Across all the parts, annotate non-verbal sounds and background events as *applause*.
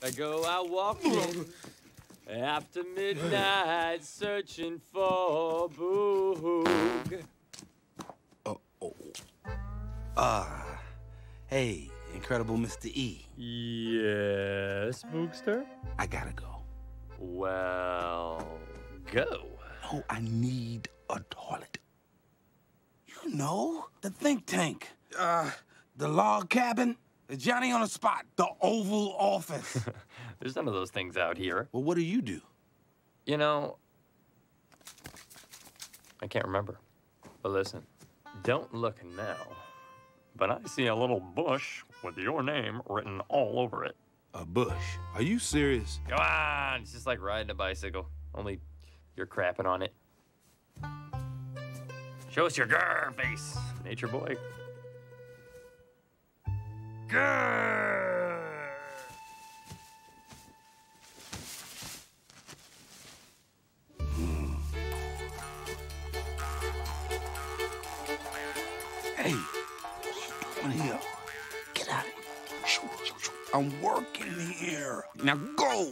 I go out walking after midnight, searching for Boog. Uh oh. Ah, hey, incredible Mr. E. Yes, Boogster? I gotta go. Well, go. Oh, I need a toilet. You know, the think tank, uh, the log cabin, the Johnny on the spot, the Oval Office. *laughs* There's none of those things out here. well, what do you do? You know, I can't remember. But listen, don't look now. But I see a little bush with your name written all over it. A bush. Are you serious? Come on, it's just like riding a bicycle, only you're crapping on it. Show us your grr face, nature boy. Grr. Hey, what are you doing here? Get out. I'm working here. Now go.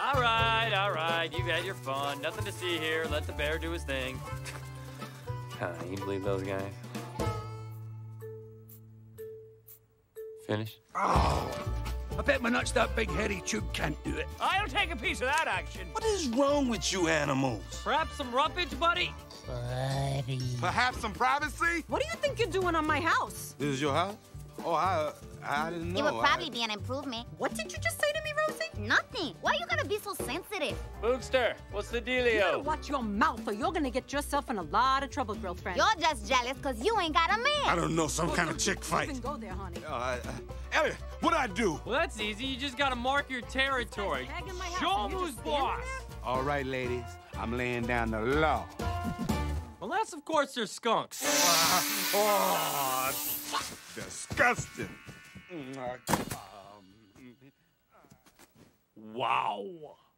All right, all right, you've had your fun. Nothing to see here. Let the bear do his thing. *laughs* You believe those guys? Finish? Oh, I bet my nuts that big hairy tube can't do it. I'll take a piece of that action. What is wrong with you animals? Perhaps some roughage, buddy? Buddy. Perhaps some privacy? What do you think you're doing on my house? This is your house? Oh, I, I didn't know. It would I- probably be an improvement. What did you just say to me, Rosie? Nothing. Why are you gotta be so sensitive? Boogster, what's the dealio? You gotta watch your mouth or you're gonna get yourself in a lot of trouble, girlfriend. You're just jealous because you ain't got a man. I don't know, some Well, kind of chick fight. even go there, honey. Uh, I- I- Elliot, what'd I do? Well, that's easy. You just gotta mark your territory. Tag in my house Show you're who's boss. All right, ladies, I'm laying down the law. Unless, of course, they're skunks. Oh, *laughs* disgusting. Mm, ah, 哇哦。